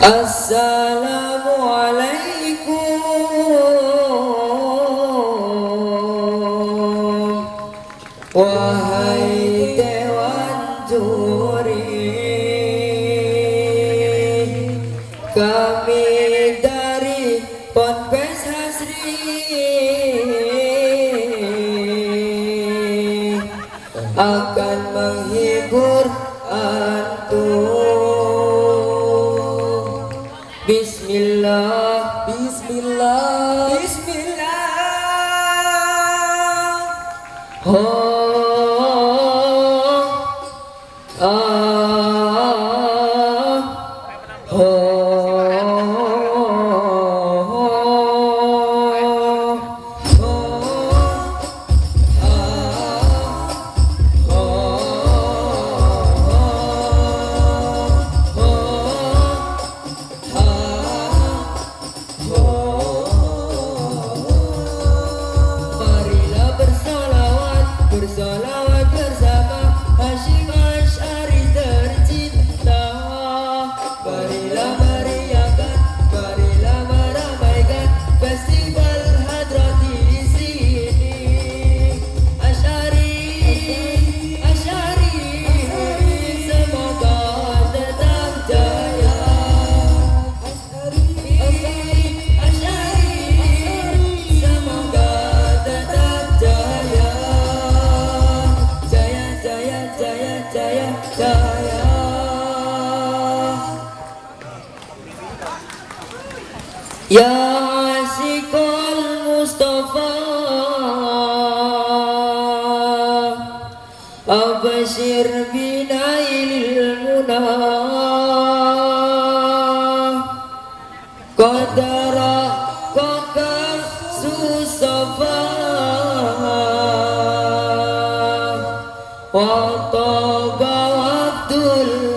Assalamualaikum. Wah akan menghibur antum. Wabashir binail munah Kodara koka susofa Wata bawadul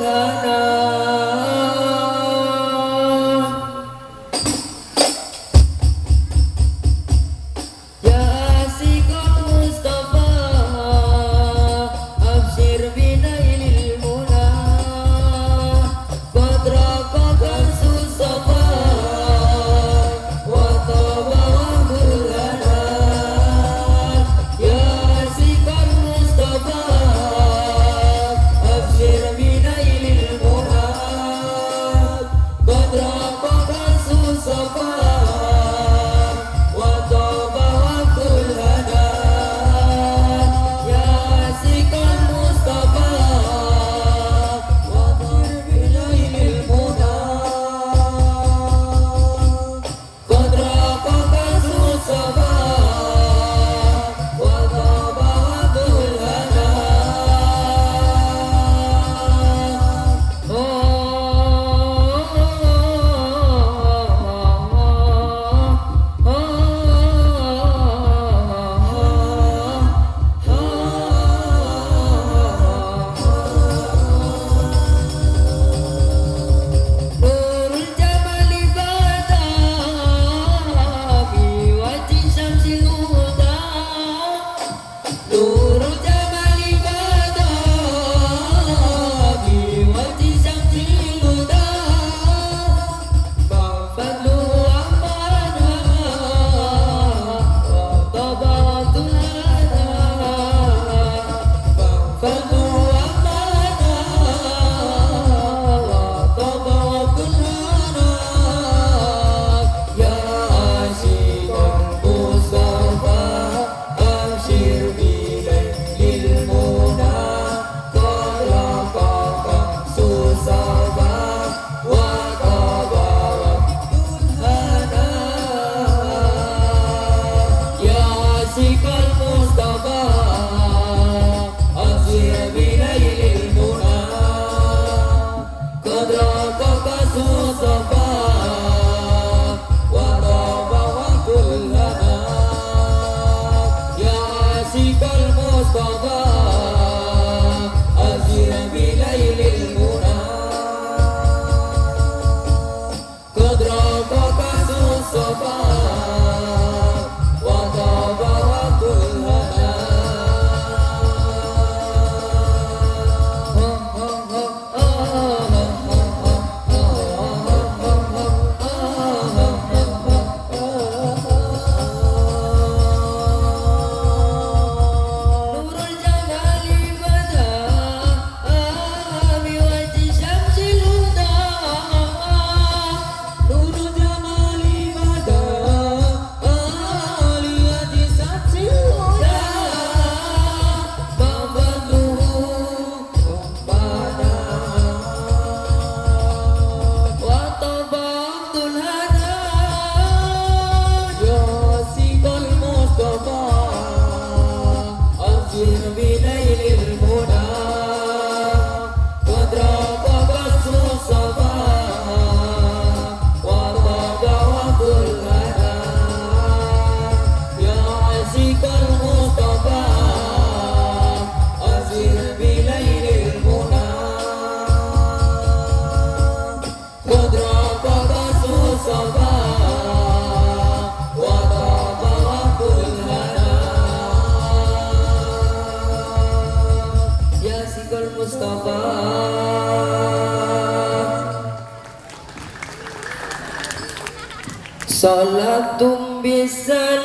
Salatum bisalam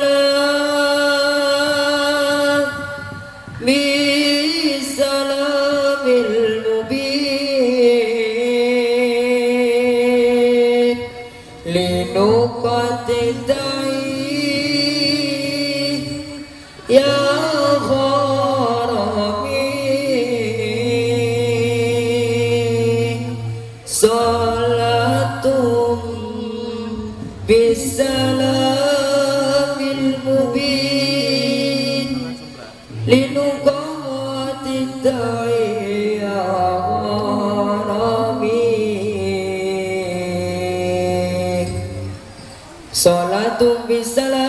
Bisalam Salatum bisalam